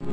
You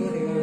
victoria.